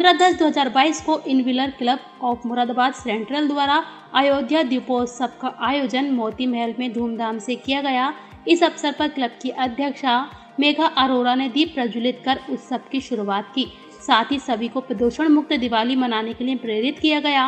पंद्रह दस दो हज़ार बाईस को Inner Wheel Club of Moradabad Central द्वारा अयोध्या दीपोत्सव का आयोजन मोती महल में धूमधाम से किया गया। इस अवसर पर क्लब की अध्यक्षा मेघा अरोड़ा ने दीप प्रज्वलित कर उत्सव की शुरुआत की। साथ ही सभी को प्रदूषण मुक्त दिवाली मनाने के लिए प्रेरित किया गया।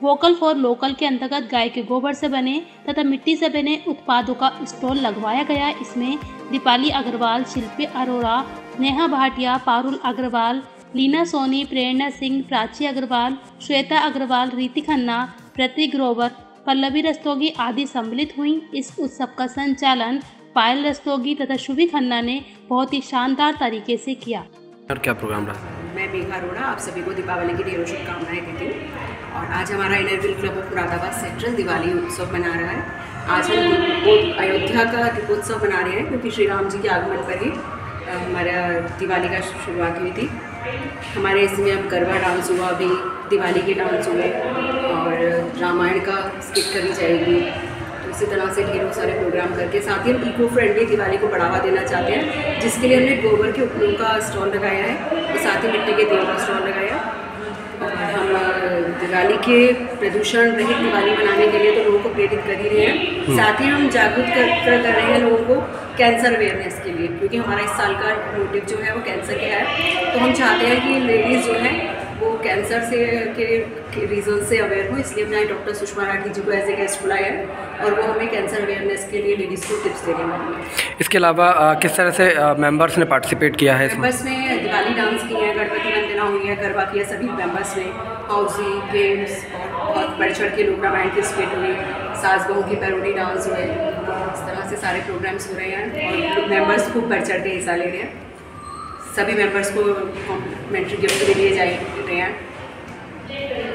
वोकल फॉर लोकल के अंतर्गत गाय के गोबर से बने तथा मिट्टी से बने उत्पादों का स्टॉल लगवाया गया। इसमें दीपाली अग्रवाल, शिल्पी अरोड़ा, नेहा भाटिया, पारुल अग्रवाल लीना सोनी प्रेरणा सिंह प्राची अग्रवाल श्वेता अग्रवाल रीति खन्ना प्रतीक ग्रोवर पल्लवी रस्तोगी आदि सम्मिलित हुई। इस उत्सव का संचालन पायल रस्तोगी तथा शुभी खन्ना ने बहुत ही शानदार तरीके से किया। और क्या प्रोग्राम रहा? मैं मेघा अरोड़ा आप सभी को दीपावली की ढेरों शुभकामनाएँ देती हूँ। और आज हमारा Inner Wheel Club of Moradabad Central Diwali उत्सव मना रहा है। आज हम अयोध्या का दीपोत्सव मना रहे हैं क्योंकि श्री राम जी के आगमन पर ही हमारा दिवाली का शुरुआत हुई थी। हमारे इसमें अब गरबा डांस हुआ, अभी दिवाली के डांस हुए और रामायण का स्किट करी जाएगी। तो इसी तरह से ढेरों सारे प्रोग्राम करके साथ ही हम इको फ्रेंडली दिवाली को बढ़ावा देना चाहते हैं, जिसके लिए हमने गोबर के उपलों का स्टॉल लगाया है और साथ ही मिट्टी के तेल का स्टॉल लगाया और हम दिवाली के प्रदूषण रहित दिवाली मनाने के लिए तो लोगों को प्रेरित कर ही रहे हैं हम्म। साथ ही हम जागरूक कर, कर, कर रहे हैं लोगों को कैंसर अवेयरनेस के लिए क्योंकि हमारा इस साल का मोटिव जो है वो कैंसर का है तो हम चाहते हैं कि लेडीज़ जो है कैंसर से के, रीज़न से अवेयर हूँ इसलिए मैं डॉक्टर सुषमा राठी जी को एज ए गेस्ट बुलाया है और वो हमें कैंसर अवेयरनेस के लिए लेडीज़ को टिप्स दे रहे हैं। इसके अलावा किस तरह से मेंबर्स ने पार्टिसिपेट किया है मेंबर्स ने दिवाली डांस किए हैं गणपति वंदना हुई है गरबा किया सभी मेंबर्स ने। हाउसी गेम्स और बहुत बढ़ चढ़ के लोग रामायण की स्पेट हुई सास बहू की पैरोडी डांस हुए इस तरह से सारे प्रोग्राम्स हो रहे हैं और मेंबर्स खूब बढ़ चढ़ के हिस्सा ले रहे हैं। सभी मेंबर्स को कॉम्प्लीमेंट्री गिफ्ट भी दिए जा रहे हैं। Thank you.